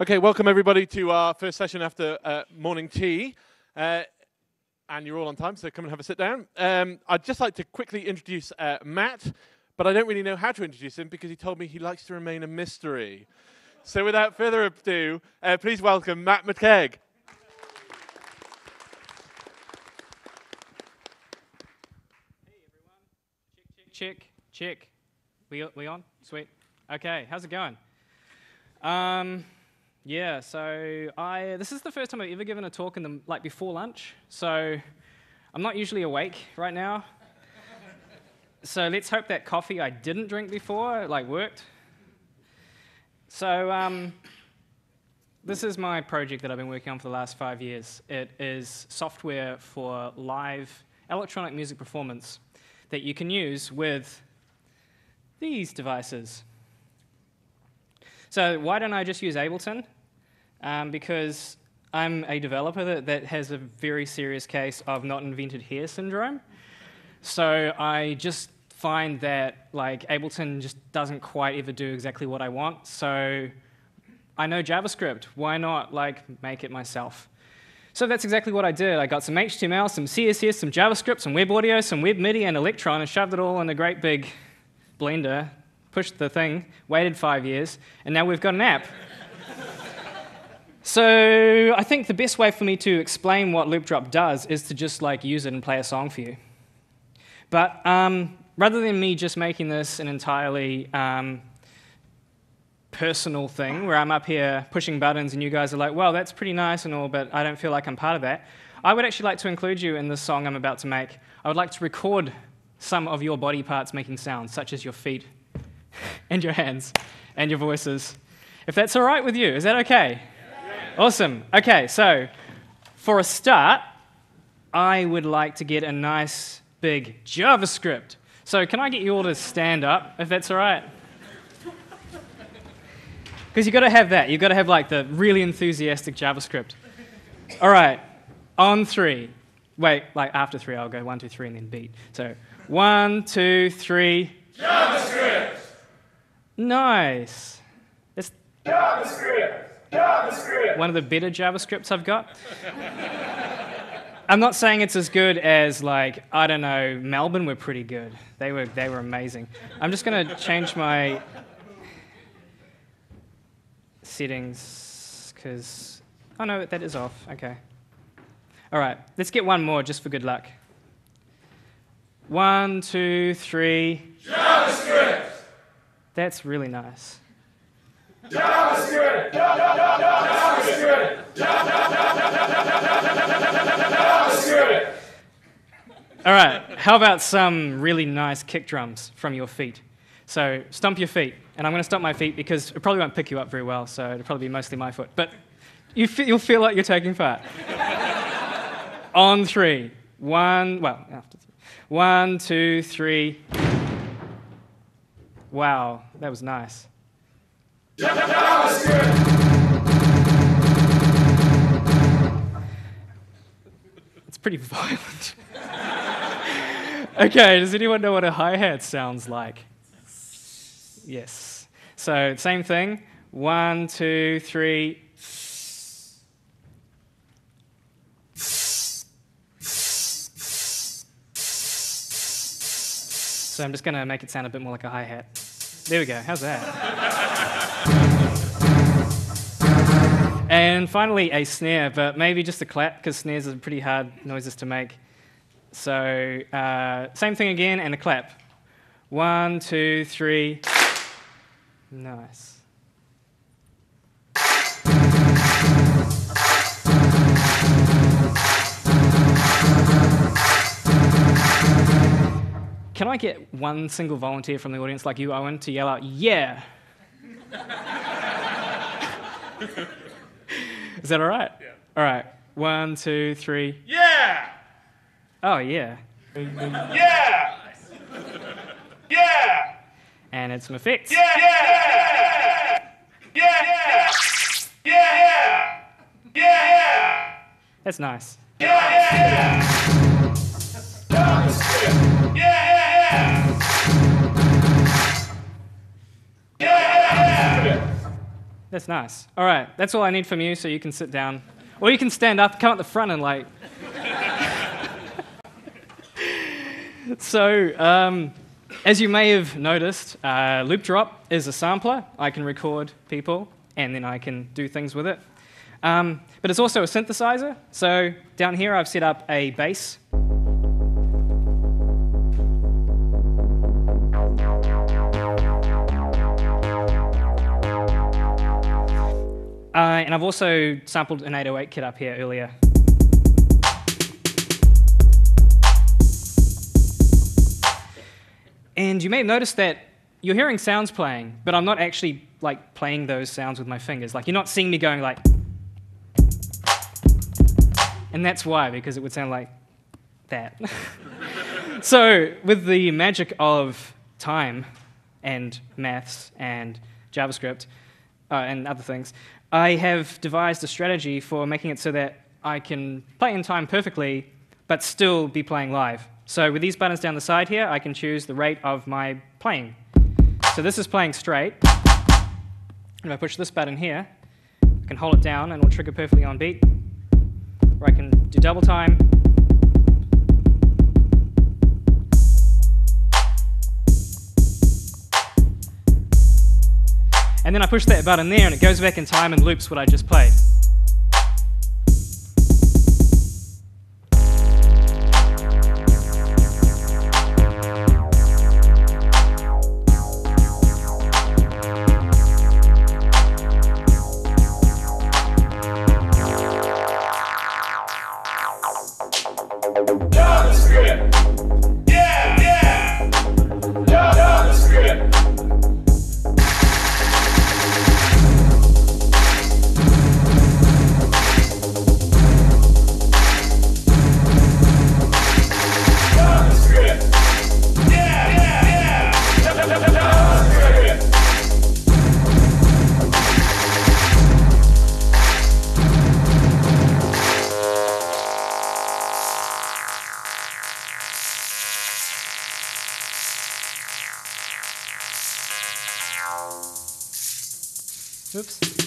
Okay, welcome everybody to our first session after uh, morning tea. Uh, and you're all on time, so come and have a sit down. Um, I'd just like to quickly introduce uh, Matt, but I don't really know how to introduce him because he told me he likes to remain a mystery. So without further ado, uh, please welcome Matt McKegg. Check, check. We, we on? Sweet. Okay, how's it going? Um, yeah, so I this is the first time I've ever given a talk in the like before lunch. So I'm not usually awake right now. so let's hope that coffee I didn't drink before like worked. So um, this is my project that I've been working on for the last five years. It is software for live electronic music performance that you can use with these devices. So why don't I just use Ableton? Um, because I'm a developer that, that has a very serious case of not invented here syndrome. So I just find that like Ableton just doesn't quite ever do exactly what I want. So I know JavaScript. Why not like make it myself? So that's exactly what I did. I got some HTML, some CSS, some JavaScript, some web audio, some web MIDI, and Electron, and shoved it all in a great big blender, pushed the thing, waited five years, and now we've got an app. So I think the best way for me to explain what Loopdrop does is to just like use it and play a song for you. But um, rather than me just making this an entirely um, personal thing where I'm up here pushing buttons and you guys are like, well, that's pretty nice and all, but I don't feel like I'm part of that, I would actually like to include you in the song I'm about to make. I would like to record some of your body parts making sounds, such as your feet and your hands and your voices. If that's all right with you, is that okay? Awesome. Okay, so for a start, I would like to get a nice big JavaScript. So can I get you all to stand up, if that's all right? Because you've got to have that. You've got to have like the really enthusiastic JavaScript. All right, on three. Wait, like after three, I'll go one, two, three, and then beat. So one, two, three. JavaScript! Nice. It's JavaScript! JavaScript. One of the better JavaScripts I've got. I'm not saying it's as good as like I don't know Melbourne were pretty good. They were they were amazing. I'm just gonna change my settings because oh no that is off. Okay. All right, let's get one more just for good luck. One, two, three. JavaScript. That's really nice. All right, how about some really nice kick drums from your feet? So stomp your feet, and I'm going to stomp my feet because it probably won't pick you up very well, so it'll probably be mostly my foot. But you will feel like you're taking part. On three. One, well, after three. One, two, three. Wow, that was nice. It's pretty violent. okay, does anyone know what a hi hat sounds like? Yes. So, same thing. One, two, three. So, I'm just going to make it sound a bit more like a hi hat. There we go. How's that? And finally, a snare, but maybe just a clap because snares are pretty hard noises to make. So, uh, same thing again, and a clap. One, two, three. Nice. Can I get one single volunteer from the audience like you, Owen, to yell out, yeah? Is that all right? Yeah. All right. One, two, three. Yeah! Oh, yeah. Yeah! Yeah! And it's some effects. Yeah! Yeah! Yeah! Yeah! Yeah! Yeah! Yeah! That's nice. Yeah! Yeah! Yeah! Yeah! Yeah! Yeah! Yeah! Yeah! Yeah! Yeah! Yeah! That's nice. All right, that's all I need from you, so you can sit down. Or you can stand up, come at the front, and like. so, um, as you may have noticed, uh, Loop Drop is a sampler. I can record people, and then I can do things with it. Um, but it's also a synthesizer. So down here, I've set up a bass. And I've also sampled an 808 kit up here earlier. And you may have noticed that you're hearing sounds playing, but I'm not actually like playing those sounds with my fingers. Like you're not seeing me going like, and that's why, because it would sound like that. so with the magic of time and maths and JavaScript uh, and other things, I have devised a strategy for making it so that I can play in time perfectly, but still be playing live. So with these buttons down the side here, I can choose the rate of my playing. So this is playing straight. If I push this button here, I can hold it down and it'll trigger perfectly on beat. Or I can do double time. And then I push that button there and it goes back in time and loops what I just played. Oops.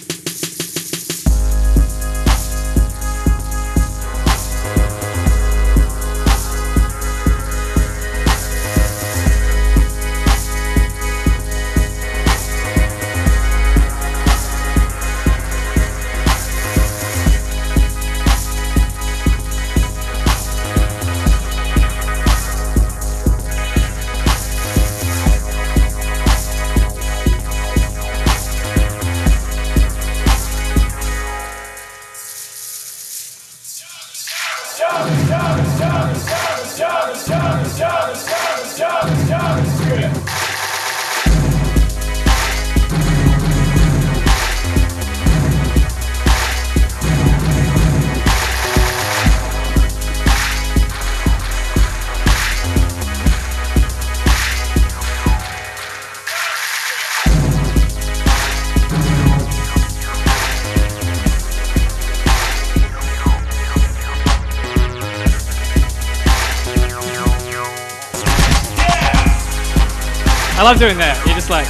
I love doing that. You're just like.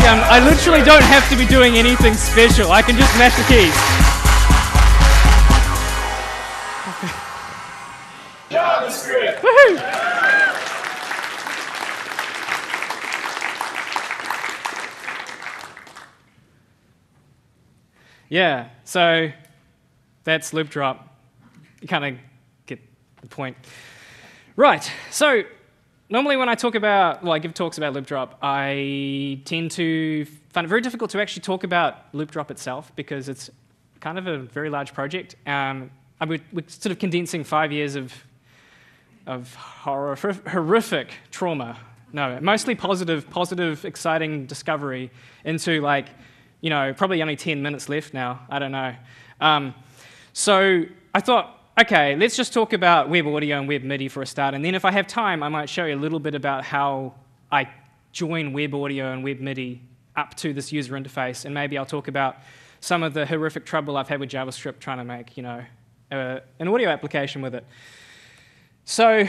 See, I'm, I literally don't have to be doing anything special. I can just mash the keys. JavaScript. Woohoo! Yeah, so that's loop drop. You kind of point. Right, so normally when I talk about, well, I give talks about loop drop, I tend to find it very difficult to actually talk about loop drop itself because it's kind of a very large project. Um, I we're sort of condensing five years of, of horror, horrific trauma. No, mostly positive, positive, exciting discovery into like, you know, probably only 10 minutes left now. I don't know. Um, so I thought, okay, let's just talk about web audio and web MIDI for a start. And then if I have time, I might show you a little bit about how I join web audio and web MIDI up to this user interface. And maybe I'll talk about some of the horrific trouble I've had with JavaScript trying to make, you know, uh, an audio application with it. So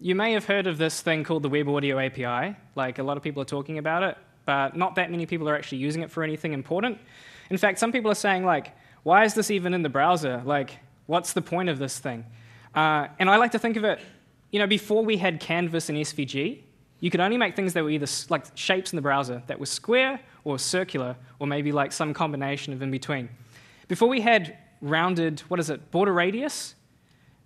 you may have heard of this thing called the Web Audio API. Like a lot of people are talking about it, but not that many people are actually using it for anything important. In fact, some people are saying like, why is this even in the browser? Like, what's the point of this thing? Uh, and I like to think of it, you know, before we had Canvas and SVG, you could only make things that were either like shapes in the browser that were square or circular, or maybe like some combination of in between. Before we had rounded, what is it, border radius,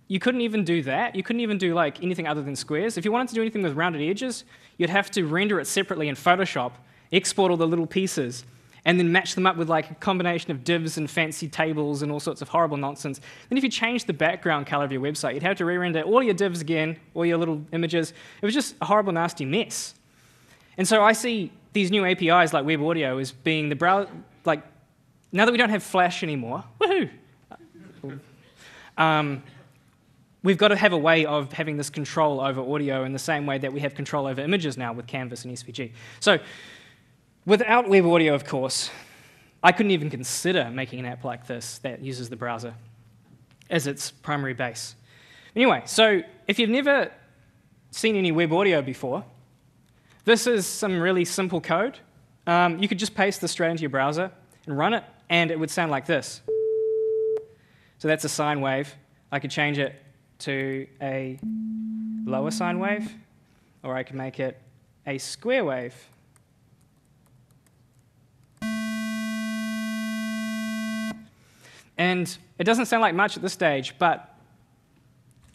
you couldn't even do that. You couldn't even do like anything other than squares. If you wanted to do anything with rounded edges, you'd have to render it separately in Photoshop, export all the little pieces, and then match them up with like a combination of divs and fancy tables and all sorts of horrible nonsense. Then if you changed the background color of your website, you'd have to re-render all your divs again, all your little images. It was just a horrible, nasty mess. And so I see these new APIs like Web Audio as being the browser, like, now that we don't have Flash anymore, woohoo! Um, we've got to have a way of having this control over audio in the same way that we have control over images now with Canvas and SVG. So, without Web Audio, of course, I couldn't even consider making an app like this that uses the browser as its primary base. Anyway, so if you've never seen any Web Audio before, this is some really simple code. Um, you could just paste this straight into your browser and run it, and it would sound like this. So that's a sine wave. I could change it to a lower sine wave, or I could make it a square wave. And it doesn't sound like much at this stage, but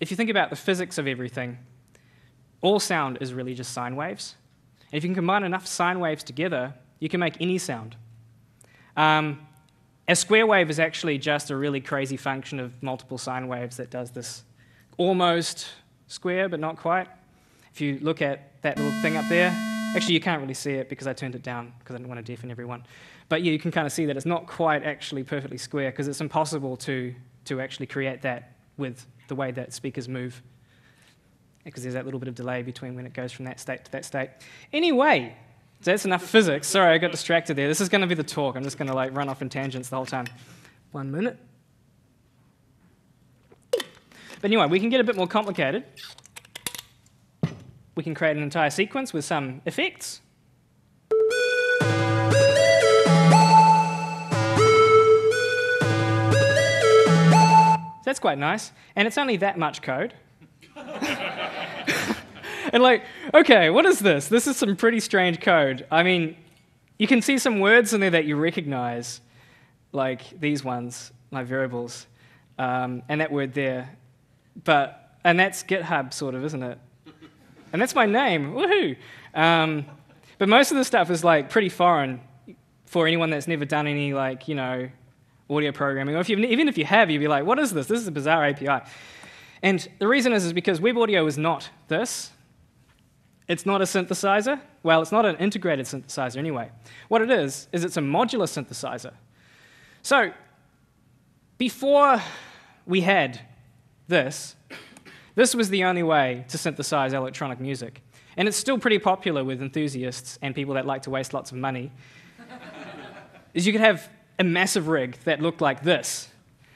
if you think about the physics of everything, all sound is really just sine waves. And if you can combine enough sine waves together, you can make any sound. Um, a square wave is actually just a really crazy function of multiple sine waves that does this almost square, but not quite. If you look at that little thing up there, actually you can't really see it because I turned it down because I didn't want to deafen everyone. But yeah, you can kind of see that it's not quite actually perfectly square because it's impossible to, to actually create that with the way that speakers move because there's that little bit of delay between when it goes from that state to that state. Anyway, so that's enough physics. Sorry, I got distracted there. This is going to be the talk. I'm just going to like run off in tangents the whole time. One minute. But anyway, we can get a bit more complicated. We can create an entire sequence with some effects. That's quite nice. And it's only that much code. and like, okay, what is this? This is some pretty strange code. I mean, you can see some words in there that you recognize, like these ones, my variables, um, and that word there. But and that's GitHub, sort of, isn't it? And that's my name. Woohoo! Um, but most of the stuff is like pretty foreign for anyone that's never done any like you know audio programming, or if you even if you have, you'd be like, "What is this? This is a bizarre API." And the reason is, is because web audio is not this. It's not a synthesizer. Well, it's not an integrated synthesizer anyway. What it is, is it's a modular synthesizer. So, before we had this, this was the only way to synthesize electronic music. And it's still pretty popular with enthusiasts and people that like to waste lots of money. is you could have a massive rig that looked like this.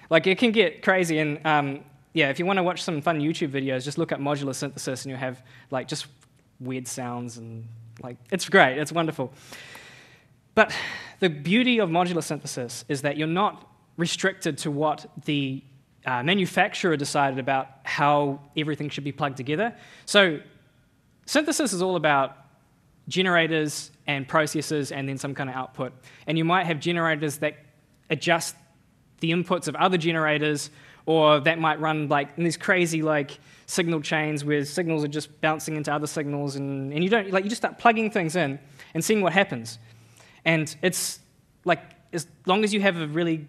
Like it can get crazy, and um, yeah, if you want to watch some fun YouTube videos, just look up modular synthesis, and you'll have like just weird sounds and like it's great, it's wonderful. But the beauty of modular synthesis is that you're not restricted to what the uh, manufacturer decided about how everything should be plugged together. So synthesis is all about generators and processors and then some kind of output. And you might have generators that adjust the inputs of other generators, or that might run like in these crazy like signal chains where signals are just bouncing into other signals, and, and you don't like you just start plugging things in and seeing what happens. And it's like as long as you have a really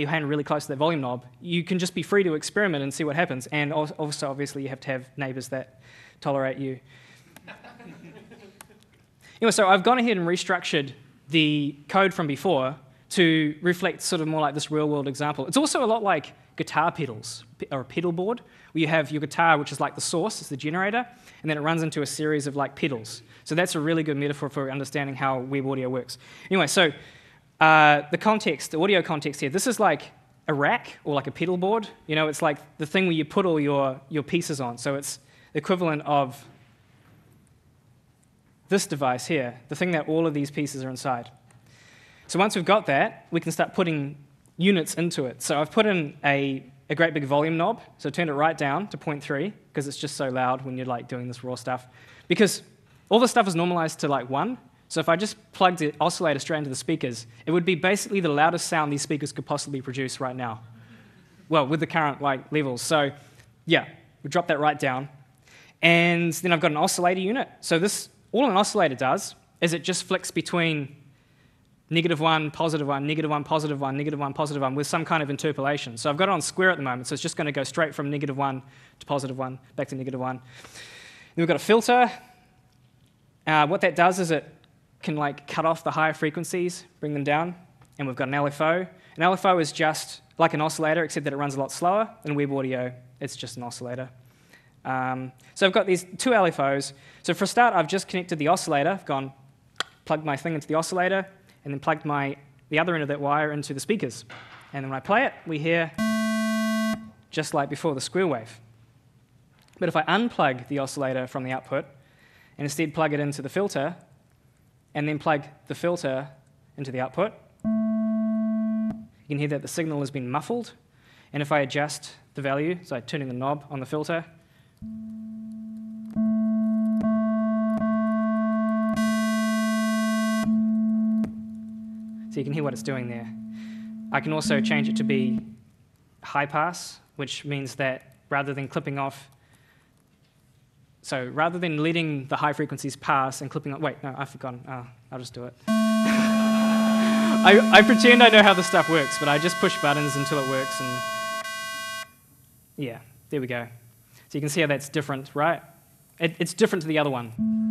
your hand really close to that volume knob, you can just be free to experiment and see what happens. And also, obviously, you have to have neighbors that tolerate you. Anyway, so I've gone ahead and restructured the code from before to reflect sort of more like this real world example. It's also a lot like guitar pedals or a pedal board, where you have your guitar, which is like the source, it's the generator, and then it runs into a series of like pedals. So that's a really good metaphor for understanding how web audio works. Anyway, so uh, the context, the audio context here, this is like a rack or like a pedal board. You know, it's like the thing where you put all your, your pieces on. So it's the equivalent of this device here, the thing that all of these pieces are inside. So once we've got that, we can start putting units into it. So I've put in a, a great big volume knob, so I turned it right down to 0.3 because it's just so loud when you're like doing this raw stuff. Because all the stuff is normalized to like one, so if I just plugged the oscillator straight into the speakers, it would be basically the loudest sound these speakers could possibly produce right now. Well, with the current like levels. So yeah, we drop that right down. And then I've got an oscillator unit. So this, all an oscillator does is it just flicks between negative one, positive one, negative one, positive one, negative one, positive one with some kind of interpolation. So I've got it on square at the moment, so it's just going to go straight from negative one to positive one, back to negative one. Then we've got a filter. Uh, what that does is it can like cut off the higher frequencies, bring them down, and we've got an LFO. An LFO is just like an oscillator, except that it runs a lot slower than web audio. It's just an oscillator. Um, so I've got these two LFOs. So for a start, I've just connected the oscillator. I've gone, plugged my thing into the oscillator, and then plugged my, the other end of that wire into the speakers. And then when I play it, we hear just like before the square wave. But if I unplug the oscillator from the output and instead plug it into the filter, and then plug the filter into the output, you can hear that the signal has been muffled. And if I adjust the value, so turning the knob on the filter, so you can hear what it's doing there. I can also change it to be high pass, which means that rather than clipping off, so rather than letting the high frequencies pass and clipping off, wait, no, I've forgotten. Oh, I'll just do it. I, I pretend I know how the stuff works, but I just push buttons until it works, and yeah, there we go. So you can see how that's different, right? It, it's different to the other one.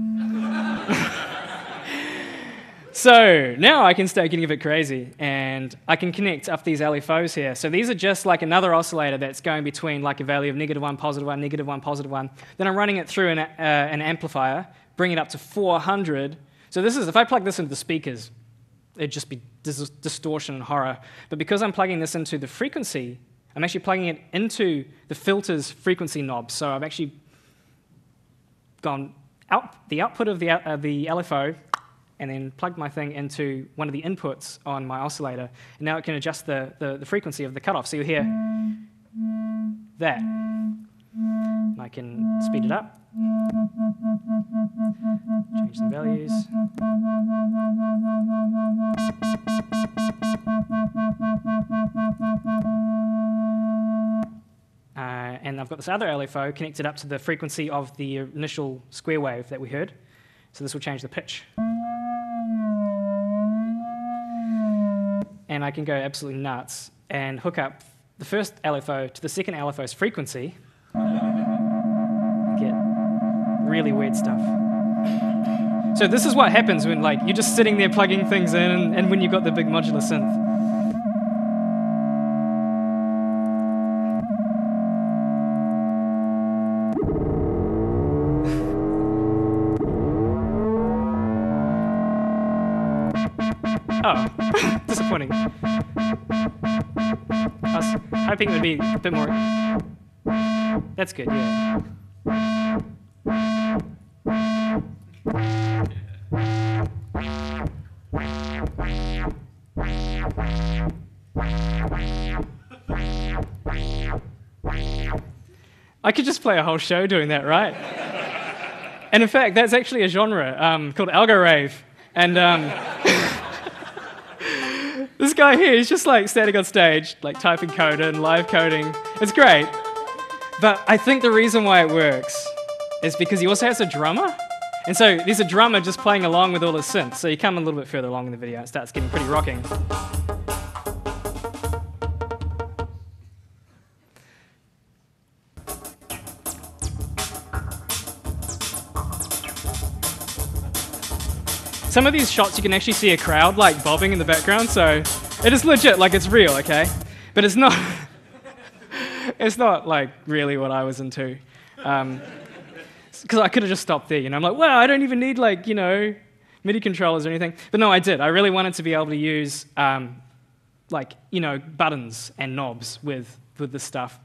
So now I can start getting a bit crazy, and I can connect up these LFOs here. So these are just like another oscillator that's going between like a value of negative one, positive one, negative one, positive one. Then I'm running it through an, uh, an amplifier, bring it up to 400. So this is if I plug this into the speakers, it'd just be dis- distortion and horror. But because I'm plugging this into the frequency, I'm actually plugging it into the filter's frequency knob. So I've actually gone out the output of the, uh, the LFO and then plugged my thing into one of the inputs on my oscillator. And now it can adjust the, the, the frequency of the cutoff. So you hear that. And I can speed it up, change some values. Uh, and I've got this other LFO connected up to the frequency of the initial square wave that we heard. So this will change the pitch. And I can go absolutely nuts and hook up the first LFO to the second LFO's frequency get really weird stuff. So this is what happens when like you're just sitting there plugging things in and, and when you've got the big modular synth. Disappointing. I hoping it would be a bit more. That's good, yeah. I could just play a whole show doing that, right? and in fact, that's actually a genre um, called algo rave. And um, this guy here is just like standing on stage, like typing code and live coding. It's great. But I think the reason why it works is because he also has a drummer. And so there's a drummer just playing along with all the synths. So you come a little bit further along in the video, it starts getting pretty rocking. Some of these shots you can actually see a crowd like bobbing in the background, so it is legit, like it's real, okay? But it's not it's not like really what I was into. Um, because I could have just stopped there, you know. I'm like, wow, I don't even need like, you know, MIDI controllers or anything. But no, I did. I really wanted to be able to use um, like, you know, buttons and knobs with, with this stuff.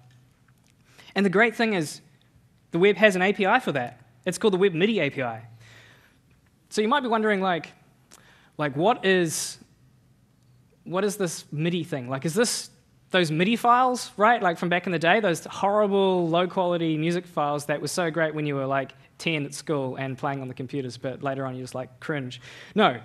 And the great thing is, The web has an API for that. It's called the Web MIDI API. So you might be wondering, like, like what is what is this MIDI thing? Like, is this those MIDI files, right? Like from back in the day, those horrible, low quality music files that were so great when you were like 10 at school and playing on the computers, but later on you just like cringe. No,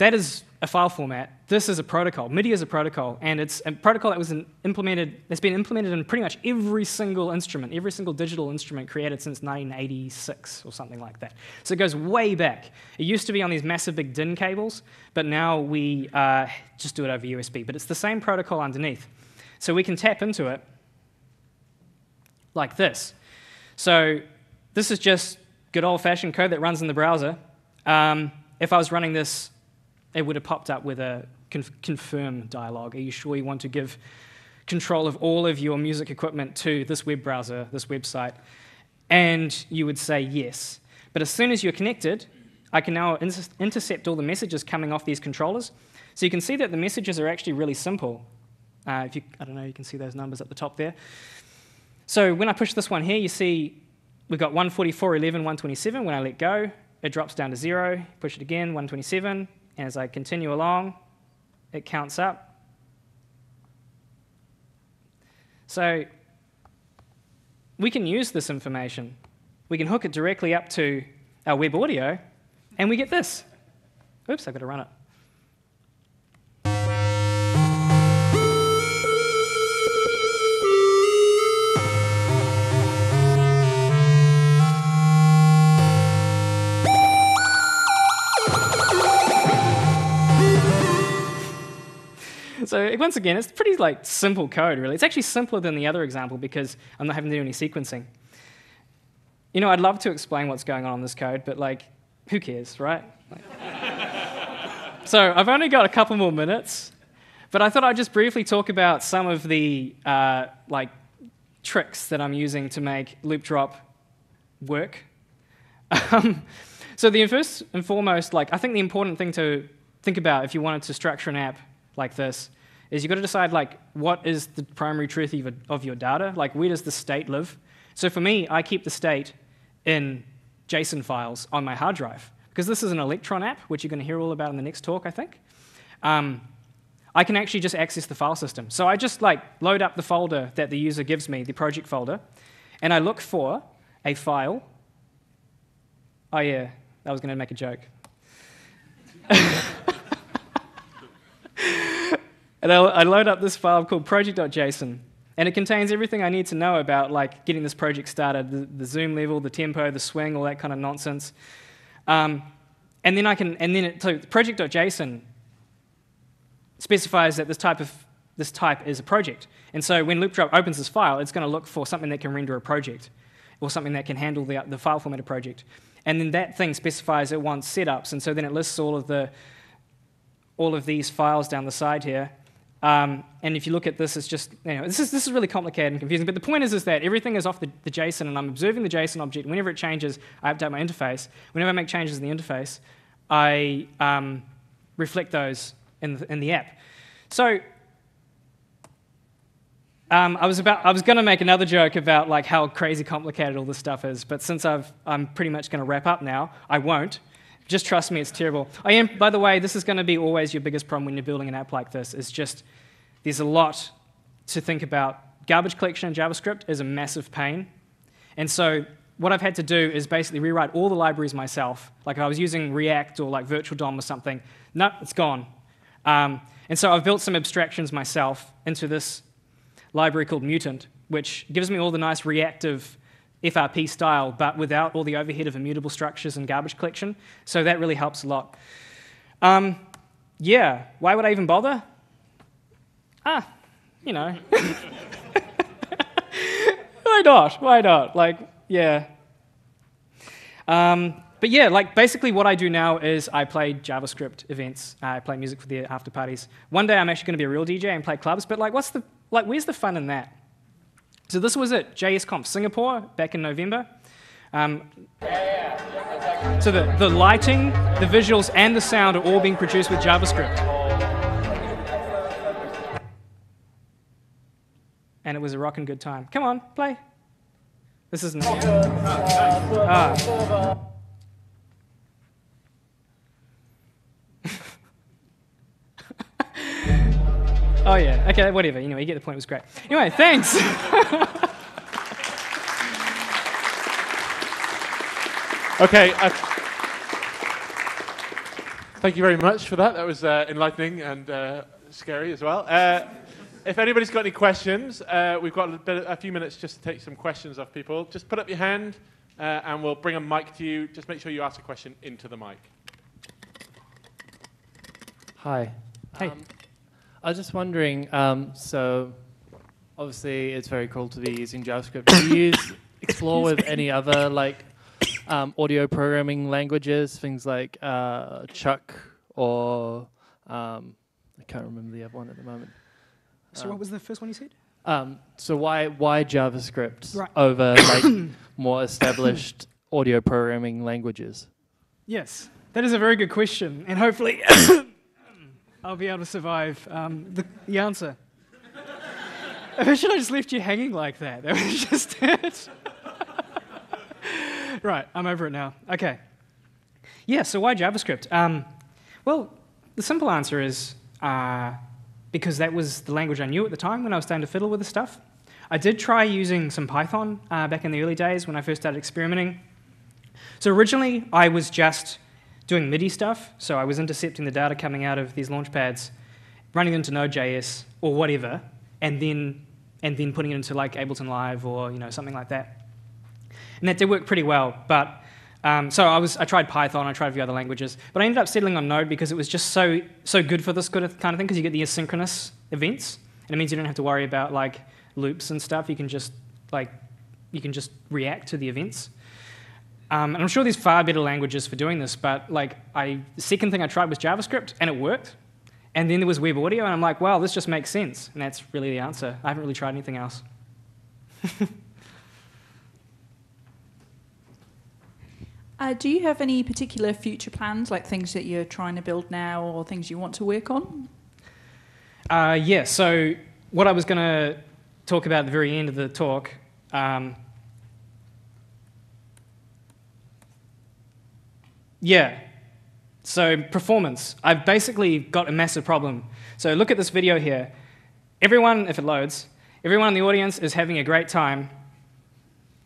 that is a file format. This is a protocol. MIDI is a protocol, and it's a protocol that was implemented, that's been implemented in pretty much every single instrument, every single digital instrument created since 1986 or something like that. So it goes way back. It used to be on these massive big DIN cables, but now we uh, just do it over USB. But it's the same protocol underneath. So we can tap into it like this. So this is just good old fashioned code that runs in the browser. Um, if I was running this, it would have popped up with a conf confirm dialog. Are you sure you want to give control of all of your music equipment to this web browser, this website? And you would say yes. But as soon as you're connected, I can now inter intercept all the messages coming off these controllers. So you can see that the messages are actually really simple. Uh, if you, I don't know, you can see those numbers at the top there. So when I push this one here, you see we've got 144, 11, 127. When I let go, it drops down to zero. Push it again, 127. And as I continue along, it counts up. So we can use this information. We can hook it directly up to our web audio, and we get this. Oops, I've got to run it. So once again, it's pretty like simple code, really. It's actually simpler than the other example because I'm not having to do any sequencing. You know, I'd love to explain what's going on in this code, but like, who cares, right? so I've only got a couple more minutes, but I thought I'd just briefly talk about some of the uh, like tricks that I'm using to make loop drop work. Um, so the first and foremost, like I think the important thing to think about if you wanted to structure an app like this is you've got to decide like what is the primary truth of your data, like where does the state live. So for me, I keep the state in JSON files on my hard drive because this is an Electron app, which you're going to hear all about in the next talk, I think. Um, I can actually just access the file system. So I just like load up the folder that the user gives me, the project folder, and I look for a file. Oh yeah, I was going to make a joke. And I load up this file called project.json, and it contains everything I need to know about like getting this project started, the, the zoom level, the tempo, the swing, all that kind of nonsense. Um, and then I can, and then it, so project.json specifies that this type of this type is a project. And so when LoopDrop opens this file, it's going to look for something that can render a project or something that can handle the, the file format of project. And then that thing specifies it wants setups, and so then it lists all of the all of these files down the side here. Um, and if you look at this, it's just, you know, this is, this is really complicated and confusing. But the point is, is that everything is off the, the JSON, and I'm observing the JSON object. Whenever it changes, I update my interface. Whenever I make changes in the interface, I um, reflect those in the, in the app. So um, I was about, I was going to make another joke about like how crazy complicated all this stuff is, but since I've, I'm pretty much going to wrap up now, I won't. Just trust me, it's terrible. I am, by the way, this is going to be always your biggest problem when you're building an app like this. Is just there's a lot to think about. Garbage collection in JavaScript is a massive pain, and so what I've had to do is basically rewrite all the libraries myself. Like if I was using React or like Virtual DOM or something, no, it's gone. Um, and so I've built some abstractions myself into this library called Mutant, which gives me all the nice reactive FRP style, but without all the overhead of immutable structures and garbage collection. So that really helps a lot. Um, yeah, why would I even bother? Ah, you know. why not? Why not? Like, yeah. Um, but yeah, like basically what I do now is I play JavaScript events. I play music for the after parties. One day I'm actually going to be a real DJ and play clubs. But like, what's the like? Where's the fun in that? So this was it, JSConf Singapore back in November. Um, so the, the lighting, the visuals, and the sound are all being produced with JavaScript. And it was a rocking good time. Come on, play. This isn't. Ah. Oh yeah. Okay. Whatever. Anyway, you get the point. It was great. Anyway, thanks. Okay. Uh, thank you very much for that. That was uh, enlightening and uh, scary as well. Uh, if anybody's got any questions, uh, we've got a, bit, a few minutes just to take some questions off people. Just put up your hand uh, and we'll bring a mic to you. Just make sure you ask a question into the mic. Hi. Hey. Um, I was just wondering, um, so obviously it's very cool to be using JavaScript. Do you use Explore with any other like um, audio programming languages, things like uh, Chuck or um, I can't remember the other one at the moment. so what was the first one you said? Um, so why why JavaScript Right. over like more established audio programming languages? Yes, that is a very good question, and hopefully I'll be able to survive um, the, the answer. Why should I just left you hanging like that? That was just it. right, I'm over it now. Okay. Yeah, so why JavaScript? Um, well, the simple answer is uh, because that was the language I knew at the time when I was starting to fiddle with the stuff. I did try using some Python uh, back in the early days when I first started experimenting. So originally, I was just doing MIDI stuff. So I was intercepting the data coming out of these launch pads, running it into Node.js or whatever, and then and then putting it into like Ableton Live or you know something like that. And that did work pretty well. But um, so I was I tried Python, I tried a few other languages, but I ended up settling on Node because it was just so so good for this kind of thing because you get the asynchronous events, and it means you don't have to worry about like loops and stuff. You can just like you can just react to the events. Um, and I'm sure there's far better languages for doing this, but like I, the second thing I tried was JavaScript, and it worked. And then there was web audio, and I'm like, wow, this just makes sense. And that's really the answer. I haven't really tried anything else. Uh, do you have any particular future plans, like things that you're trying to build now or things you want to work on? Uh, yeah, so what I was going to talk about at the very end of the talk. Um, yeah, so performance. I've basically got a massive problem. So look at this video here. Everyone, if it loads, everyone in the audience is having a great time.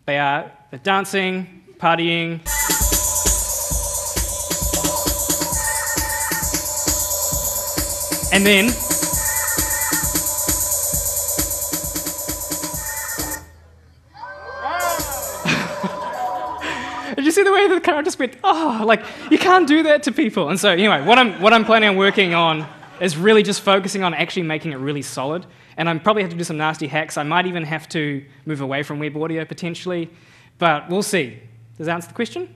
They are they're dancing, partying. And then see the way the car just went, oh, like, you can't do that to people. And so, anyway, what I'm, what I'm planning on working on is really just focusing on actually making it really solid. And I'm probably have to do some nasty hacks. I might even have to move away from web audio potentially, but we'll see. Does that answer the question?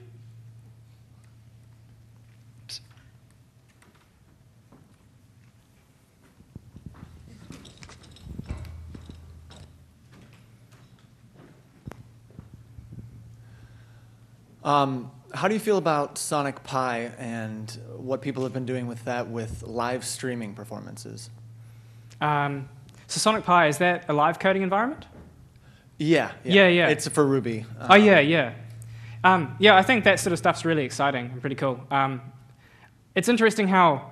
Um, how do you feel about Sonic Pi and what people have been doing with that with live streaming performances? Um, so Sonic Pi, is that a live coding environment? Yeah, Yeah, yeah. It's for Ruby. Oh Um, yeah, yeah, um, yeah. I think that sort of stuff's really exciting and pretty cool. Um, it's interesting how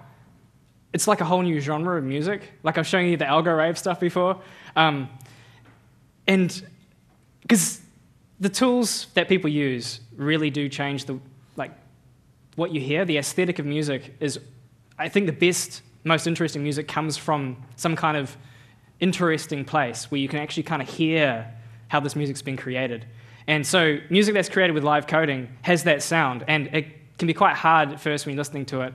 it's like a whole new genre of music. Like I was showing you the algo rave stuff before, um, and because the tools that people use really do change the like what you hear. The aesthetic of music is, I think, the best, most interesting music comes from some kind of interesting place where you can actually kind of hear how this music's been created. And so, music that's created with live coding has that sound, and it can be quite hard at first when you're listening to it.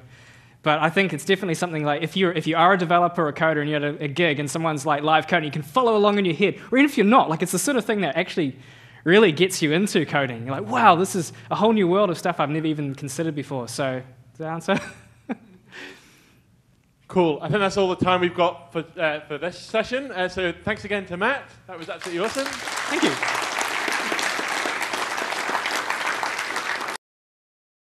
But I think it's definitely something like if you're if you are a developer or a coder and you're at a, a gig and someone's like live coding, you can follow along in your head. Or even if you're not, like it's the sort of thing that actually really gets you into coding. You're like, wow, this is a whole new world of stuff I've never even considered before. So, does that answer? Cool. I think that's all the time we've got for, uh, for this session. Uh, so thanks again to Matt. That was absolutely awesome. Thank you.